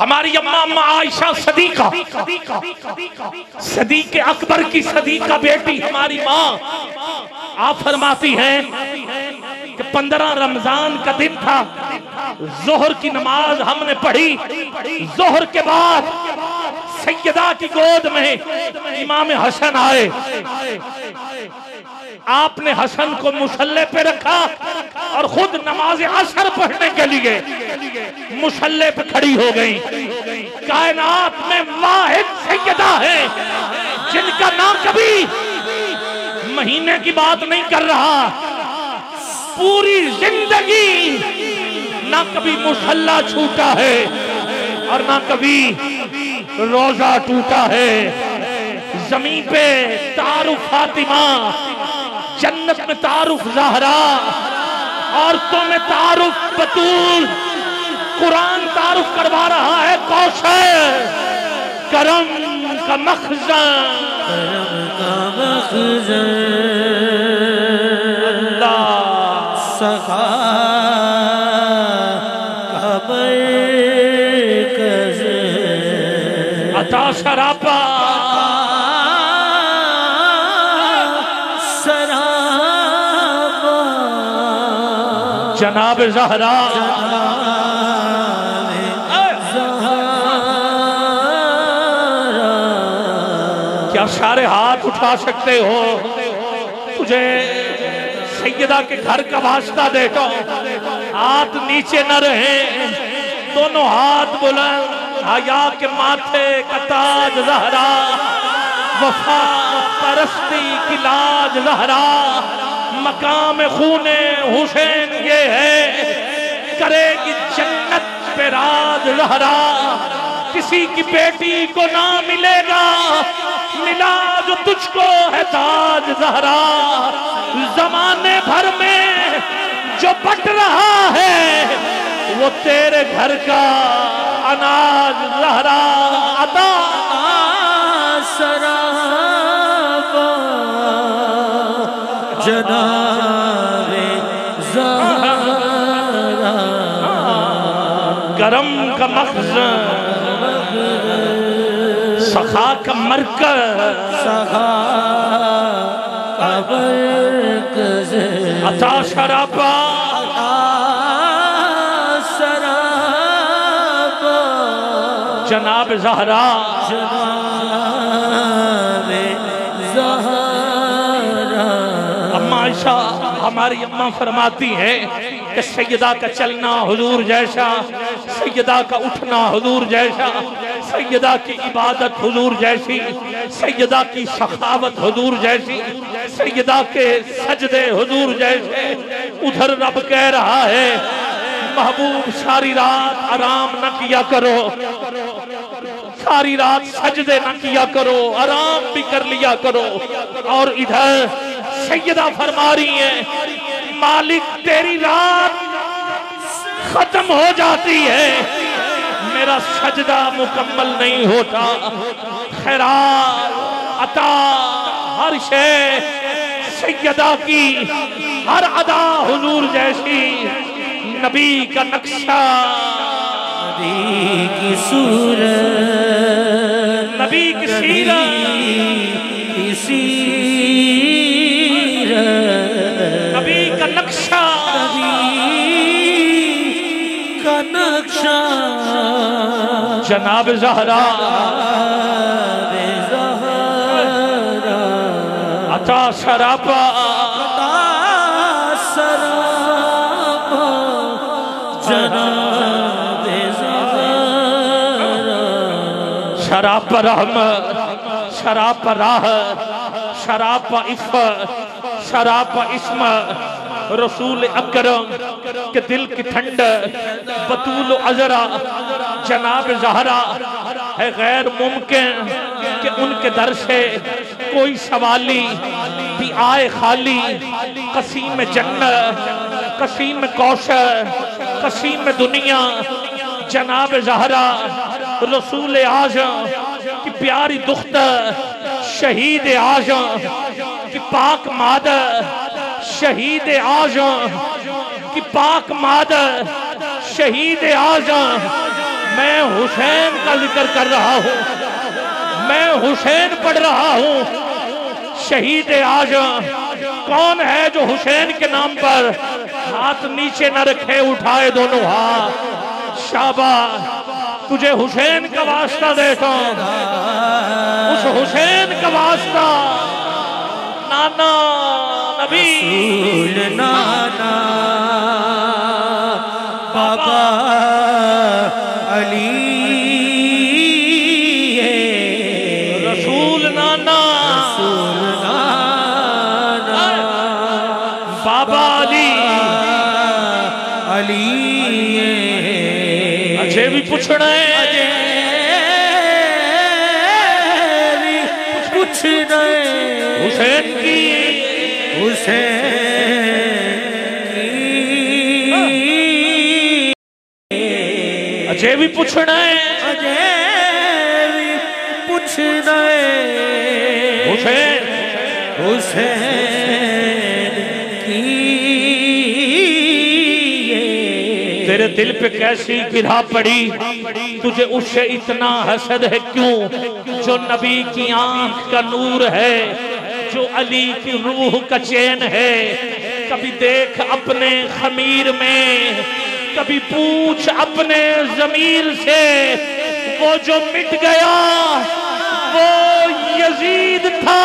ہماری اماں اماں عائشہ صدیقہ، صدیق اکبر کی صدیقہ بیٹی ہماری ماں، آپ فرماتی ہیں کہ پندرہ رمضان کا دن تھا زہر کی نماز ہم نے پڑھی زہر کے بعد سیدہ کی گود میں امام حسن آئے۔ آپ نے حسن کو مسلح پہ رکھا اور خود نماز عصر پڑھنے کے لیے مسلح پہ کھڑی ہو گئی کائنات میں واحد سیدہ ہے جن کا نام کبھی مہینے کی بات نہیں کر رہا۔ پوری زندگی نہ کبھی مسلح چھوٹا ہے اور نہ کبھی روزہ ٹوٹا ہے۔ زمین پہ تعارف فاطمہ جنت میں تعارف زہرا عورتوں میں تعارف بطول قرآن تعارف کروا رہا ہے کوشر کرم کا مخزن۔ کا مخزن اللہ۔ سخا کا مرکز عطا شراپا جناب زہرا. کیا سارے ہاتھ اٹھا سکتے ہو؟ تجھے سیدہ کے گھر کا واسطہ دیتا ہاتھ نیچے نہ رہیں دونوں ہاتھ بلند، حیا کے ماتھے کا تاج زہرا، وفا پرستی کی لاج زہرا۔ مقام خون حسین یہ ہے، کرے گی جنت پہ راج زہرا کسی کی بیٹی کو نہ ملے گا ملا جو تجھ کو ہے تاج زہرا۔ زمانے بھر میں جو بٹ رہا ہے، وہ تیرے گھر کا اناج زہرا۔ عطا سرابا جناب زہرا گرم کا مخزن سخا کا مرکز۔ سخا مرکز۔ عطا شرابا۔ جناب زہرا۔ جناب اما عائشہ ہماری اماں فرماتی ہیں کہ سیدہ کا چلنا حضور جیسا، سیدہ کا اٹھنا حضور جیسا، سیدہ کی عبادت حضور جیسی، سیدہ کی سخاوت حضور جیسی، سیدہ کے سجدے حضور جیسے۔ ادھر رب کہہ رہا ہے، محبوب، ساری رات آرام نہ کیا کرو۔ ساری رات سجدے نہ کیا کرو، آرام بھی کر لیا کرو۔ اور ادھر سیدہ فرما رہی ہیں مالک تیری رات ختم ہو جاتی ہے۔ میرا سجدہ مکمل نہیں ہوتا۔ خیرات عطا ہر شے سیدہ کی ہر ادا حضور جیسی۔ نبی کا نقشہ۔ نبی کی صورت نبی کی سیرت۔ جناب زہرا. عطا شرابہ سرابا شراب پر رحمت شراب پر راہ، شراب پر عفت شراب پر اسم رسول اکرم کے دل کی ٹھنڈ بطول و عذرا جناب زہرا، ہے غیر ممکن کہ ان کے در سے کوئی سوالی بھی آئے خالی۔ قسیم جنت، قسیم کوشر، قسیم دنیا۔ جناب زہرا، رسول آزم کی پیاری دختر، شہید آزم کی پاک مادر شہید آزم کی پاک مادر شہید آزم میں حسین کا ذکر کر رہا ہوں، میں حسین پڑھ رہا ہوں۔ شہید آج کون ہے جو حسین کے نام پر ہاتھ نیچے نہ رکھے، اٹھائے دونوں ہاتھ؟ شابہ تجھے حسین کا واسطہ دیتا ہوں۔ اس حسین کا واسطہ نانا۔ رسول نانا. بابا علی. ہے رسول نانا. رسول نانا. بابا علی. علی. ہے. اچھے بھی پوچھنا ہے. کچھ نہیں حسین کی حسین اچھے بھی پوچھنا ہے۔ کچھ نہیں حسین حسین تیرے دل پہ کیسی گرا پڑی؟ تجھے اس سے اتنا حسد ہے کیوں؟ جو نبی کی آنکھ کا نور ہے۔ جو علی کی روح کا چین ہے، کبھی دیکھ اپنے خمیر میں، کبھی پوچھ اپنے ضمیر سے، وہ جو مٹ گیا، وہ یزید تھا،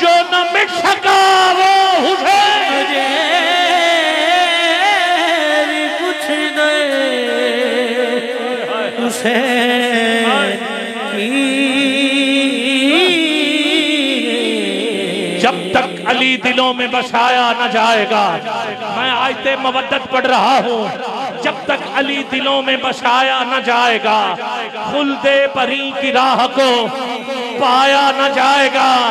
جو نہ مٹ سکا، وہ حسین۔ کچھ نہیں حسین۔ جب تک علی دلوں میں بسایا نہ جائے گا۔ میں آیت مودت پڑھ رہا ہوں۔ جب تک علی دلوں میں بسایا نہ جائے گا، خلد پری کی راہ کو پایا نہ جائے گا۔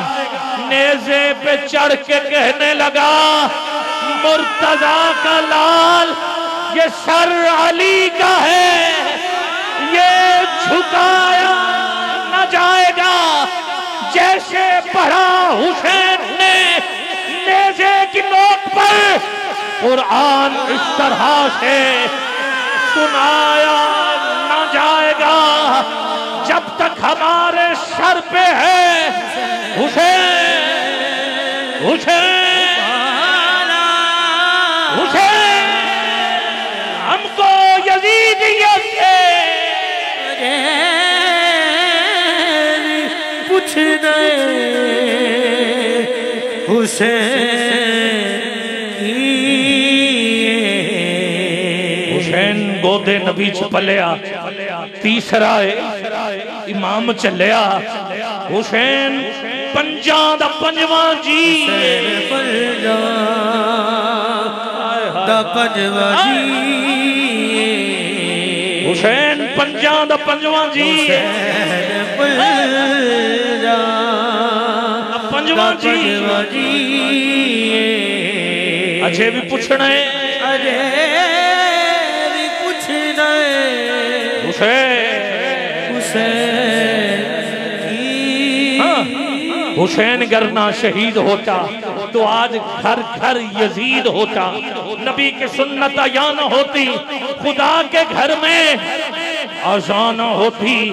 نیزے پہ چڑھ کے کہنے لگا، مرتضی کا لال، یہ سر علی کا ہے۔ یہ جھکایا نہ جائے گا جیسے پڑھا حسین نے نیزے کی نوٹ پر قرآن اس طرح سے سنایا نہ جائے گا جب تک ہمارے سر پہ ہے حسین حسین حسین۔ نہیں حسین حسین گودے نبی چ پلیا تیسرا امام چلیا حسین پنجاں دا پنجواں جی۔ دا پنجواں جی۔ حسین پنجاں دا پنجواں جی۔ پنجواں جی اچھے بھی پوچھنا ہے حسین حسین گرنا شہید ہوتا تو آج گھر گھر یزید ہوتا نبی کی سنت یا نہ ہوتی خدا کے گھر میں آزان ہوتی